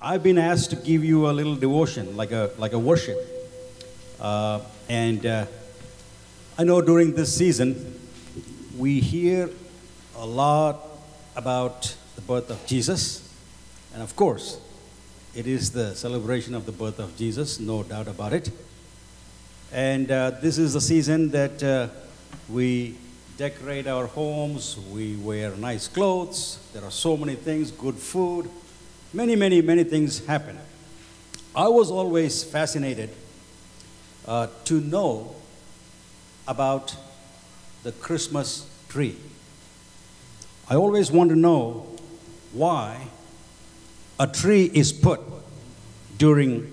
I've been asked to give you a little devotion, like a, like a worship. Uh, and uh, I know during this season, we hear a lot about the birth of Jesus. And of course, it is the celebration of the birth of Jesus, no doubt about it. And uh, this is the season that uh, we decorate our homes, we wear nice clothes, there are so many things, good food, many, many, many things happen. I was always fascinated uh, to know about the Christmas tree. I always want to know why a tree is put during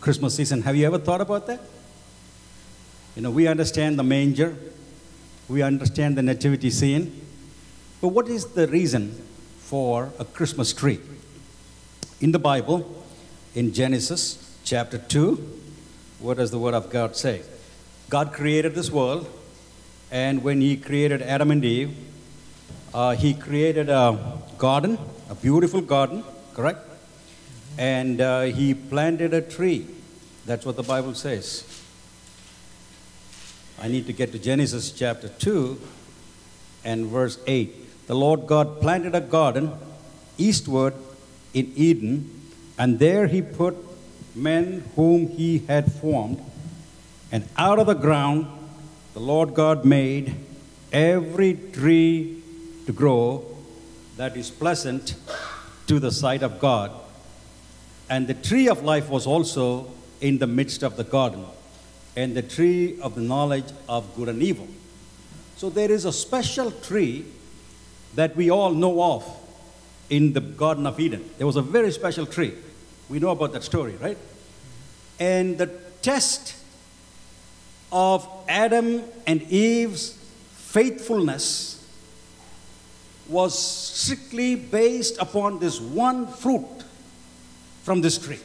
Christmas season. Have you ever thought about that? You know, we understand the manger, we understand the nativity scene, but what is the reason for a Christmas tree? In the Bible, in Genesis chapter 2, what does the Word of God say? God created this world, and when He created Adam and Eve, uh, He created a garden, a beautiful garden, correct? And uh, He planted a tree. That's what the Bible says. I need to get to Genesis chapter 2 and verse 8. The Lord God planted a garden eastward in Eden, and there he put men whom he had formed. And out of the ground the Lord God made every tree to grow that is pleasant to the sight of God. And the tree of life was also in the midst of the garden, and the tree of the knowledge of good and evil. So there is a special tree that we all know of in the Garden of Eden. There was a very special tree. We know about that story, right? And the test of Adam and Eve's faithfulness was strictly based upon this one fruit from this tree.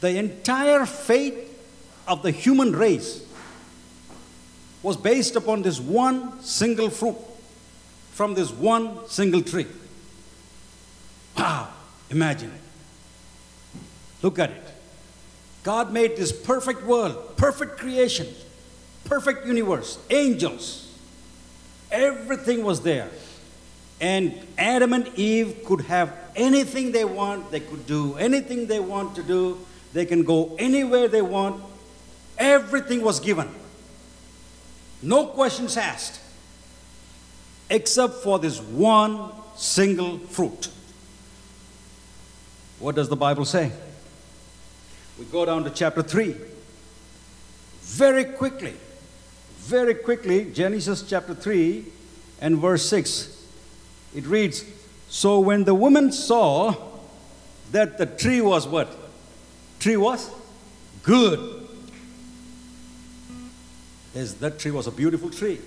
The entire fate of the human race was based upon this one single fruit from this one single tree. Wow, imagine it. Look at it. God made this perfect world, perfect creation, perfect universe, angels. Everything was there. And Adam and Eve could have anything they want, they could do anything they want to do, they can go anywhere they want. Everything was given. No questions asked, except for this one single fruit. What does the Bible say? We go down to chapter 3. Very quickly, very quickly, Genesis chapter 3 and verse 6. It reads So when the woman saw that the tree was what? Tree was good. Yes, that tree was a beautiful tree.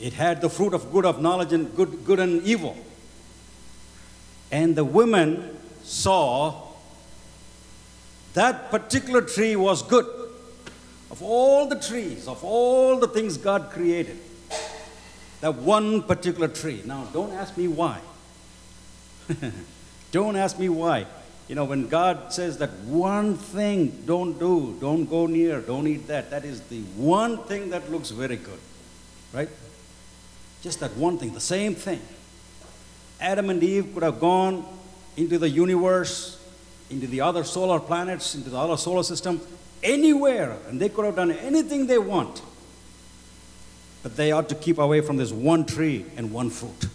It had the fruit of good of knowledge and good, good and evil. And the women saw that particular tree was good. Of all the trees, of all the things God created, that one particular tree. Now, don't ask me why. don't ask me why. You know, when God says that one thing don't do, don't go near, don't eat that, that is the one thing that looks very good. Right? Just that one thing, the same thing. Adam and Eve could have gone into the universe, into the other solar planets, into the other solar system, anywhere, and they could have done anything they want. But they ought to keep away from this one tree and one fruit.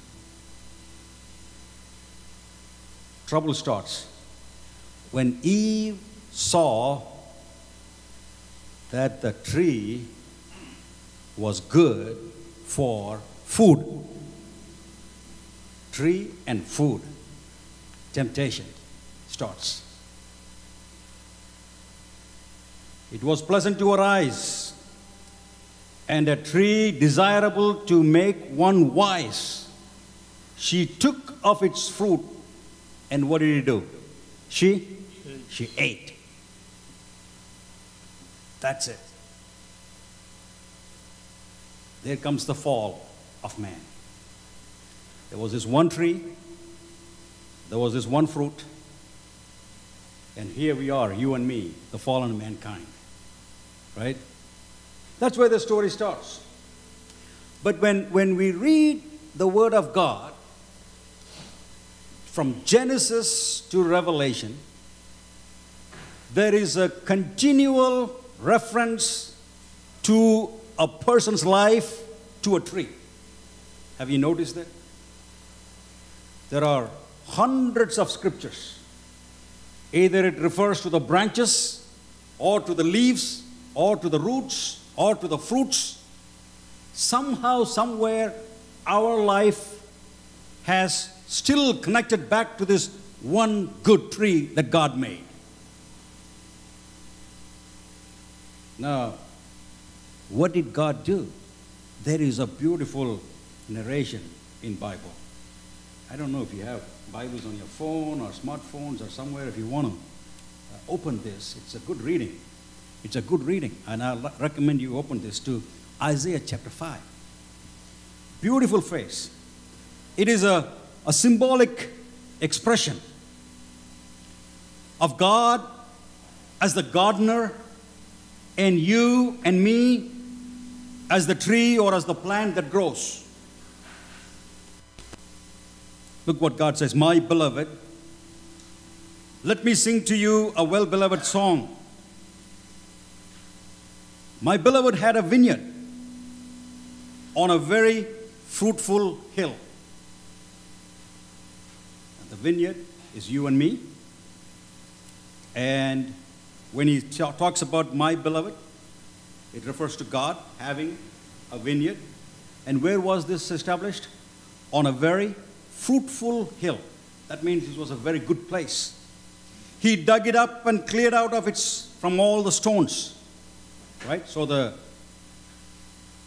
Trouble starts. When Eve saw that the tree was good for food, tree and food, temptation starts. It was pleasant to her eyes, and a tree desirable to make one wise. She took of its fruit, and what did he do? She? She ate. That's it. There comes the fall of man. There was this one tree, there was this one fruit, and here we are, you and me, the fallen mankind. Right? That's where the story starts. But when, when we read the Word of God, from Genesis to Revelation, there is a continual reference to a person's life to a tree. Have you noticed that? There are hundreds of scriptures. Either it refers to the branches, or to the leaves, or to the roots, or to the fruits. Somehow, somewhere, our life has still connected back to this one good tree that God made. Now, what did God do? There is a beautiful narration in Bible. I don't know if you have Bibles on your phone or smartphones or somewhere if you want to uh, open this. It's a good reading. It's a good reading. And I recommend you open this to Isaiah chapter 5. Beautiful phrase. It is a, a symbolic expression of God as the gardener and you and me as the tree or as the plant that grows. Look what God says My beloved, let me sing to you a well beloved song. My beloved had a vineyard on a very fruitful hill. And the vineyard is you and me. And when he talks about my beloved, it refers to God having a vineyard. And where was this established? On a very fruitful hill. That means it was a very good place. He dug it up and cleared out of its from all the stones. Right? So the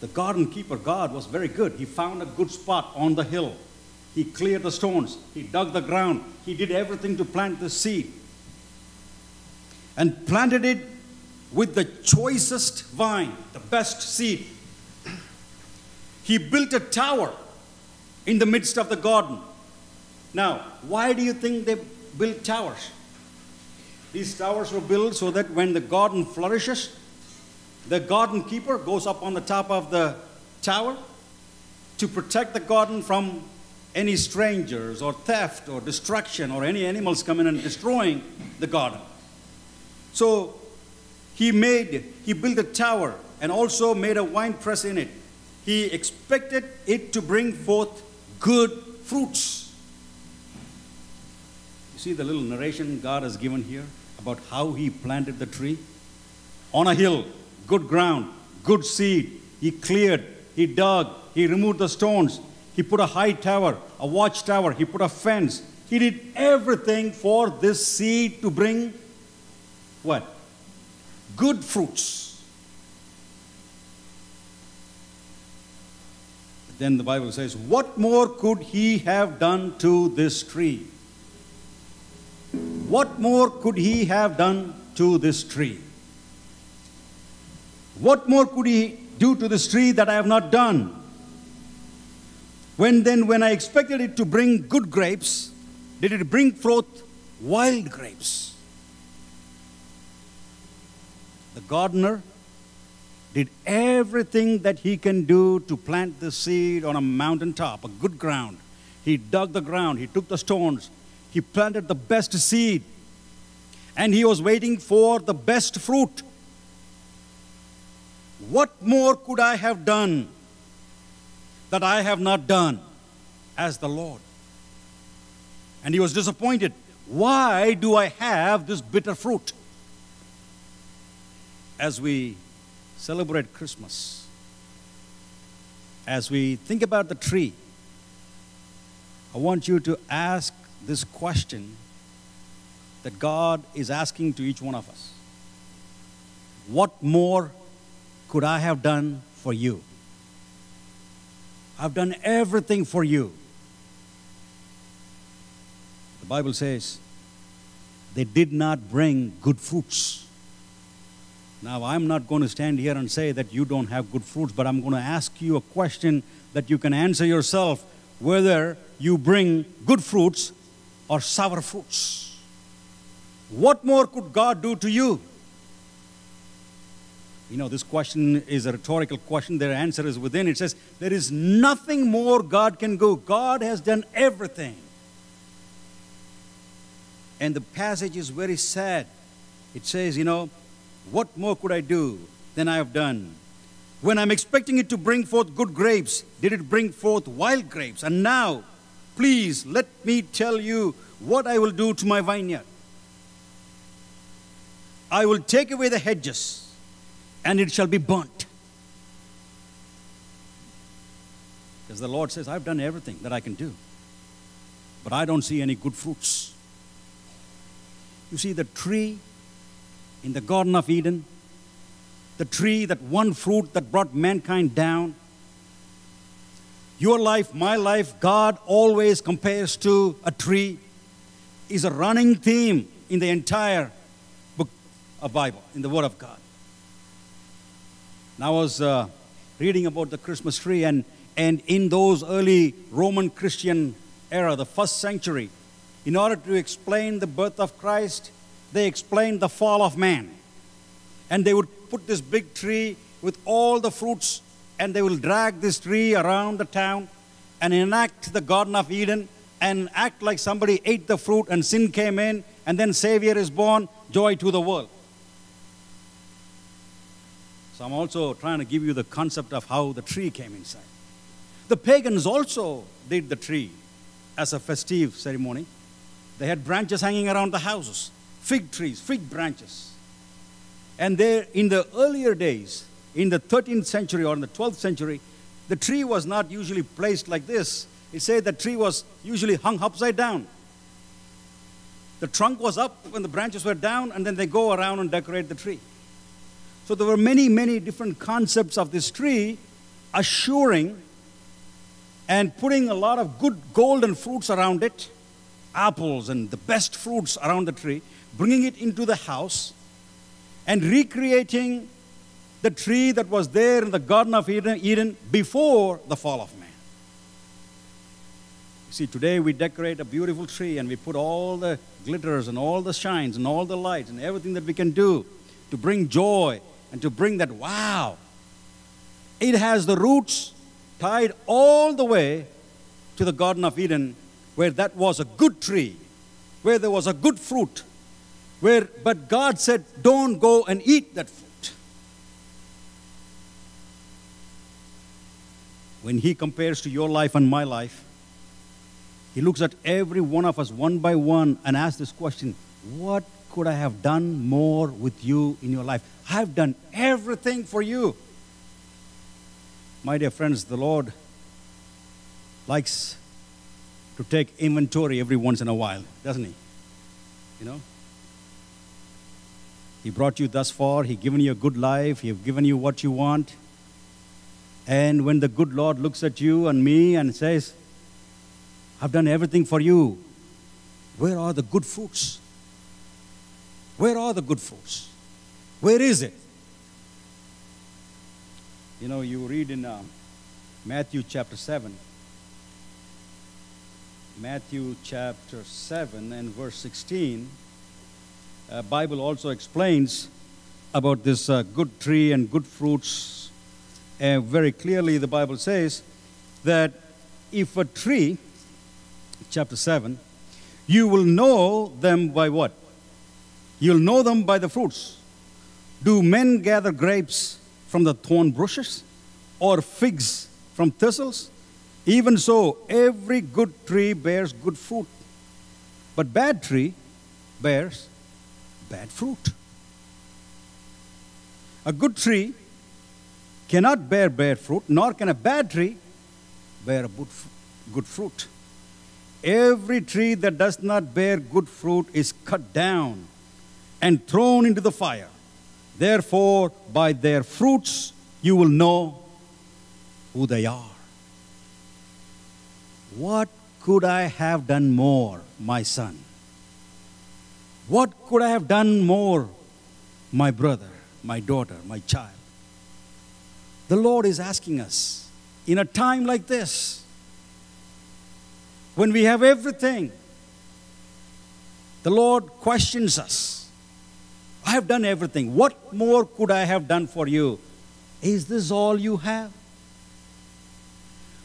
the garden keeper God was very good. He found a good spot on the hill. He cleared the stones. He dug the ground. He did everything to plant the seed. And planted it with the choicest vine, the best seed. He built a tower in the midst of the garden. Now, why do you think they built towers? These towers were built so that when the garden flourishes, the garden keeper goes up on the top of the tower to protect the garden from any strangers or theft or destruction or any animals coming and destroying the garden. So he made, he built a tower and also made a wine press in it. He expected it to bring forth good fruits. You see the little narration God has given here about how he planted the tree? On a hill, good ground, good seed. He cleared, he dug, he removed the stones, he put a high tower, a watchtower, he put a fence. He did everything for this seed to bring what? Good fruits. Then the Bible says, What more could he have done to this tree? What more could he have done to this tree? What more could he do to this tree that I have not done? When then, when I expected it to bring good grapes, did it bring forth wild grapes? The gardener did everything that he can do to plant the seed on a mountaintop, a good ground. He dug the ground, he took the stones, he planted the best seed, and he was waiting for the best fruit. What more could I have done that I have not done as the Lord? And he was disappointed. Why do I have this bitter fruit? As we celebrate Christmas, as we think about the tree, I want you to ask this question that God is asking to each one of us What more could I have done for you? I've done everything for you. The Bible says they did not bring good fruits. Now, I'm not going to stand here and say that you don't have good fruits, but I'm going to ask you a question that you can answer yourself whether you bring good fruits or sour fruits? What more could God do to you? You know, this question is a rhetorical question. Their answer is within. It says, There is nothing more God can do. God has done everything. And the passage is very sad. It says, You know, what more could I do than I have done? When I'm expecting it to bring forth good grapes, did it bring forth wild grapes? And now, please let me tell you what I will do to my vineyard. I will take away the hedges and it shall be burnt. Because the Lord says, I've done everything that I can do, but I don't see any good fruits. You see, the tree in the Garden of Eden, the tree that one fruit that brought mankind down, your life, my life, God always compares to a tree, is a running theme in the entire book of Bible, in the Word of God. Now I was uh, reading about the Christmas tree, and, and in those early Roman Christian era, the first century, in order to explain the birth of Christ, they explained the fall of man. And they would put this big tree with all the fruits, and they will drag this tree around the town and enact the Garden of Eden and act like somebody ate the fruit and sin came in, and then Savior is born, joy to the world. So I'm also trying to give you the concept of how the tree came inside. The pagans also did the tree as a festive ceremony. They had branches hanging around the houses, fig trees, fig branches. And there, in the earlier days, in the 13th century or in the 12th century, the tree was not usually placed like this. It said the tree was usually hung upside down. The trunk was up when the branches were down, and then they go around and decorate the tree. So there were many, many different concepts of this tree assuring and putting a lot of good golden fruits around it, apples and the best fruits around the tree, bringing it into the house and recreating the tree that was there in the Garden of Eden, Eden before the fall of man. You see, today we decorate a beautiful tree and we put all the glitters and all the shines and all the lights and everything that we can do to bring joy and to bring that wow. It has the roots tied all the way to the Garden of Eden, where that was a good tree, where there was a good fruit, where but God said, Don't go and eat that fruit. When He compares to your life and my life, He looks at every one of us one by one and asks this question What could I have done more with you in your life? I've done everything for you. My dear friends, the Lord likes to take inventory every once in a while, doesn't He? You know? He brought you thus far, He given you a good life, He have given you what you want. And when the good Lord looks at you and me and says, I've done everything for you, where are the good fruits? Where are the good fruits? Where is it? You know, you read in uh, Matthew chapter 7. Matthew chapter 7 and verse 16. Uh, Bible also explains about this uh, good tree and good fruits. Uh, very clearly, the Bible says that if a tree, chapter 7, you will know them by what? You'll know them by the fruits. Do men gather grapes from the thorn bushes or figs from thistles? Even so, every good tree bears good fruit, but bad tree bears bad fruit. A good tree cannot bear bad fruit, nor can a bad tree bear a good fruit. Every tree that does not bear good fruit is cut down and thrown into the fire. Therefore, by their fruits you will know who they are. What could I have done more, my son? What could I have done more, my brother, my daughter, my child? The Lord is asking us in a time like this, when we have everything, the Lord questions us. I have done everything. What more could I have done for you? Is this all you have?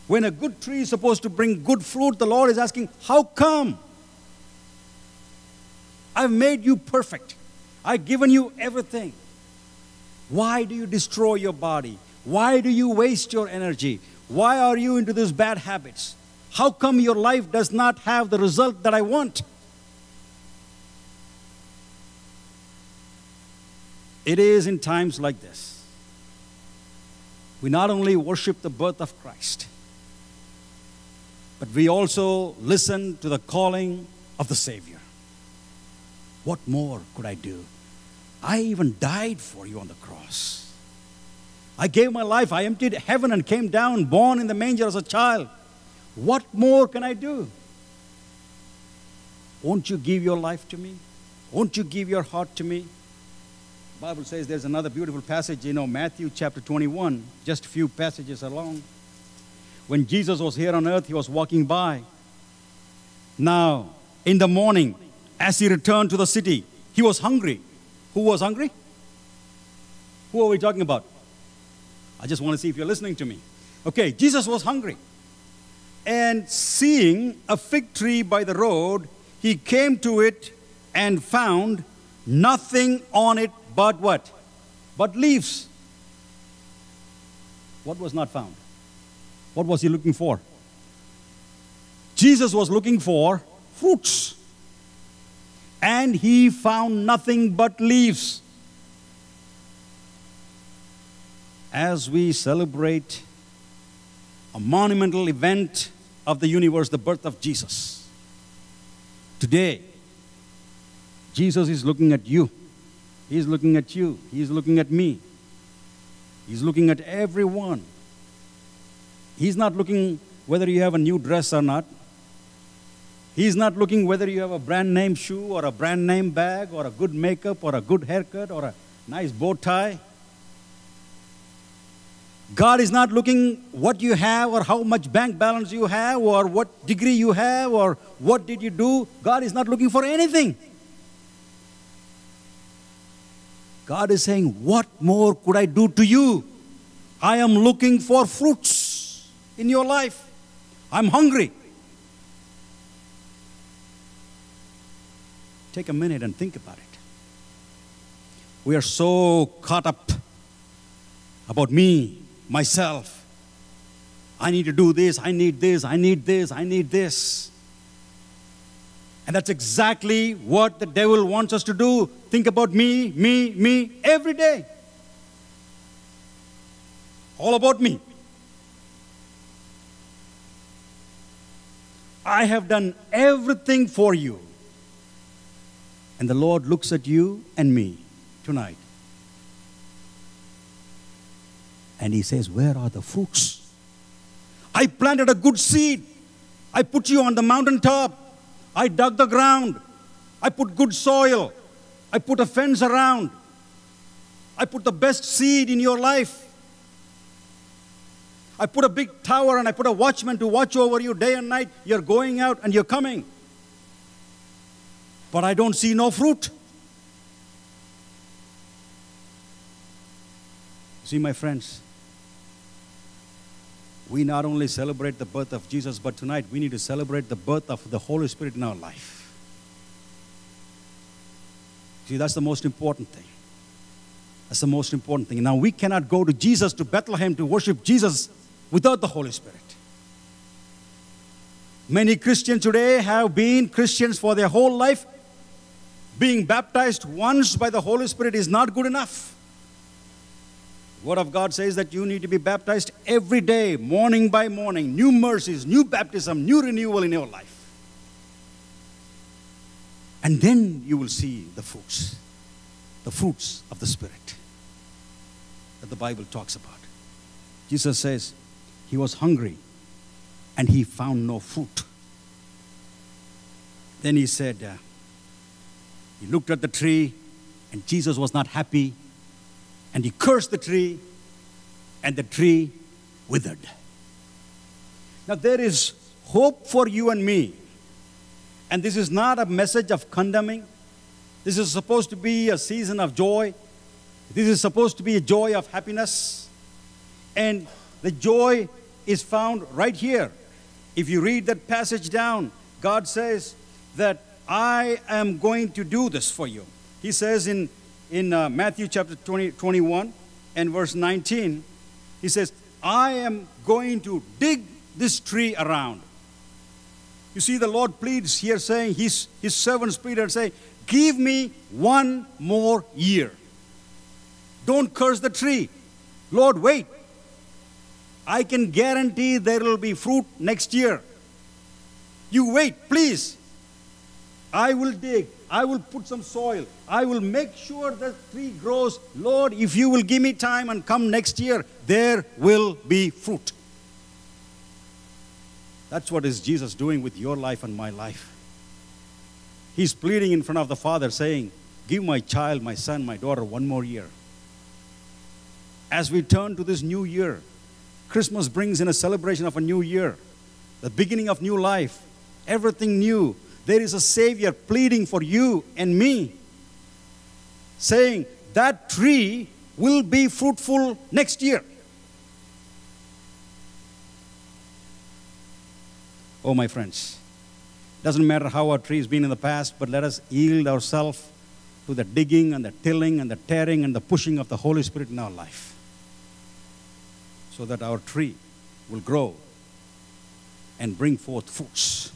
When a good tree is supposed to bring good fruit, the Lord is asking, How come? I've made you perfect. I've given you everything. Why do you destroy your body? Why do you waste your energy? Why are you into these bad habits? How come your life does not have the result that I want? It is in times like this. We not only worship the birth of Christ, but we also listen to the calling of the Savior. What more could I do? I even died for you on the cross. I gave my life. I emptied heaven and came down, born in the manger as a child. What more can I do? Won't you give your life to me? Won't you give your heart to me? The Bible says there's another beautiful passage, you know, Matthew chapter 21, just a few passages along. When Jesus was here on earth, he was walking by. Now, in the morning, as he returned to the city, he was hungry. Who was hungry? Who are we talking about? I just want to see if you're listening to me. Okay, Jesus was hungry. And seeing a fig tree by the road, he came to it and found nothing on it but what? But leaves. What was not found? What was he looking for? Jesus was looking for fruits. And he found nothing but leaves. As we celebrate a monumental event of the universe, the birth of Jesus, today, Jesus is looking at you. He's looking at you. He's looking at me. He's looking at everyone. He's not looking whether you have a new dress or not. He's not looking whether you have a brand name shoe or a brand name bag or a good makeup or a good haircut or a nice bow tie. God is not looking what you have or how much bank balance you have or what degree you have or what did you do. God is not looking for anything. God is saying, What more could I do to you? I am looking for fruits in your life. I'm hungry. Take a minute and think about it. We are so caught up about me, myself. I need to do this, I need this, I need this, I need this. And that's exactly what the devil wants us to do. Think about me, me, me, every day. All about me. I have done everything for you. And the Lord looks at you and me tonight. And He says, Where are the fruits? I planted a good seed. I put you on the mountaintop. I dug the ground. I put good soil. I put a fence around. I put the best seed in your life. I put a big tower and I put a watchman to watch over you day and night. You're going out and you're coming. But I don't see no fruit. See, my friends, we not only celebrate the birth of Jesus, but tonight we need to celebrate the birth of the Holy Spirit in our life. See, that's the most important thing. That's the most important thing. Now, we cannot go to Jesus, to Bethlehem, to worship Jesus without the Holy Spirit. Many Christians today have been Christians for their whole life. Being baptized once by the Holy Spirit is not good enough. Word of God says that you need to be baptized every day, morning by morning, new mercies, new baptism, new renewal in your life. And then you will see the fruits, the fruits of the Spirit that the Bible talks about. Jesus says he was hungry and he found no fruit. Then he said, uh, he looked at the tree and Jesus was not happy and he cursed the tree, and the tree withered. Now, there is hope for you and me And this is not a message of condemning. This is supposed to be a season of joy. This is supposed to be a joy of happiness. And the joy is found right here. If you read that passage down, God says that I am going to do this for you. He says in, in uh, Matthew chapter 20, 21 and verse 19, He says, I am going to dig this tree around. You see, the Lord pleads here, saying, His, his servants plead and say, Give me one more year. Don't curse the tree. Lord, wait. I can guarantee there will be fruit next year. You wait, please. I will dig. I will put some soil. I will make sure that tree grows. Lord, if you will give me time and come next year, there will be fruit. That's what is Jesus doing with your life and my life. He's pleading in front of the Father, saying, Give my child, my son, my daughter one more year. As we turn to this new year, Christmas brings in a celebration of a new year, the beginning of new life, everything new. There is a Savior pleading for you and me, saying, That tree will be fruitful next year. Oh, my friends, doesn't matter how our tree has been in the past, but let us yield ourselves to the digging and the tilling and the tearing and the pushing of the Holy Spirit in our life so that our tree will grow and bring forth fruits.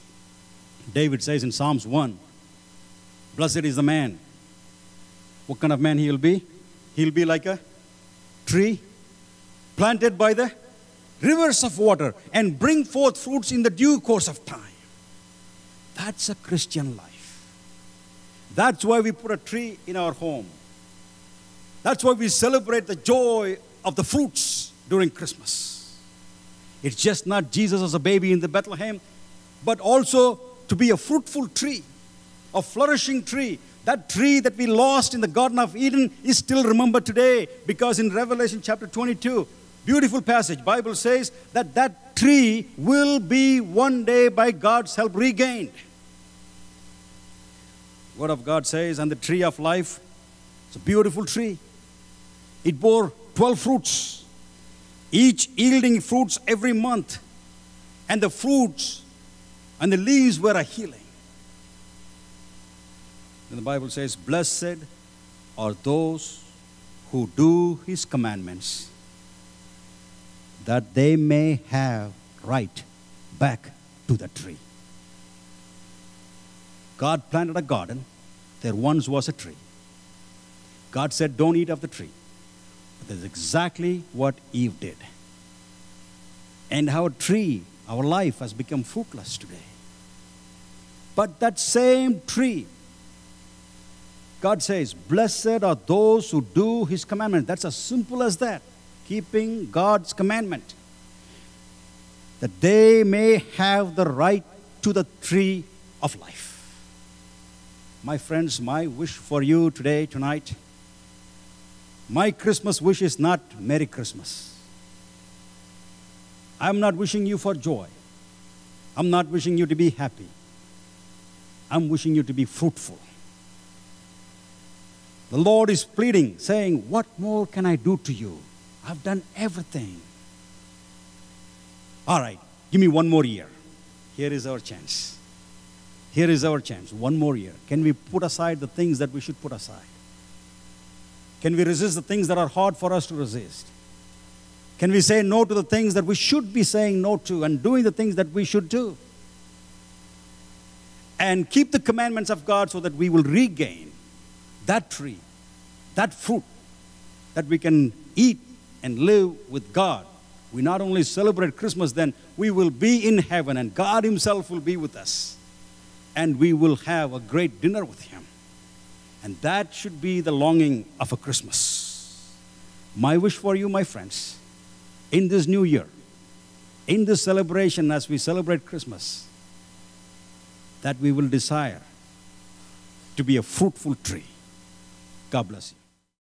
David says in Psalms 1 Blessed is the man. What kind of man he'll be? He'll be like a tree planted by the rivers of water and bring forth fruits in the due course of time. That's a Christian life. That's why we put a tree in our home. That's why we celebrate the joy of the fruits during Christmas. It's just not Jesus as a baby in the Bethlehem, but also to be a fruitful tree, a flourishing tree. That tree that we lost in the Garden of Eden is still remembered today because in Revelation chapter 22, Beautiful passage. Bible says that that tree will be one day by God's help regained. Word of God says, and the tree of life, it's a beautiful tree. It bore 12 fruits, each yielding fruits every month. And the fruits and the leaves were a healing. And the Bible says, Blessed are those who do his commandments that they may have right back to the tree. God planted a garden. There once was a tree. God said, Don't eat of the tree. But that's exactly what Eve did. And how a tree, our life, has become fruitless today. But that same tree, God says, Blessed are those who do his commandment. That's as simple as that keeping God's commandment, that they may have the right to the tree of life. My friends, my wish for you today, tonight, my Christmas wish is not Merry Christmas. I'm not wishing you for joy. I'm not wishing you to be happy. I'm wishing you to be fruitful. The Lord is pleading, saying, What more can I do to you? I've done everything. All right, give me one more year. Here is our chance. Here is our chance. One more year. Can we put aside the things that we should put aside? Can we resist the things that are hard for us to resist? Can we say no to the things that we should be saying no to and doing the things that we should do? And keep the commandments of God so that we will regain that tree, that fruit that we can eat and live with God. We not only celebrate Christmas, then we will be in heaven and God Himself will be with us. And we will have a great dinner with Him. And that should be the longing of a Christmas. My wish for you, my friends, in this new year, in this celebration as we celebrate Christmas, that we will desire to be a fruitful tree. God bless you.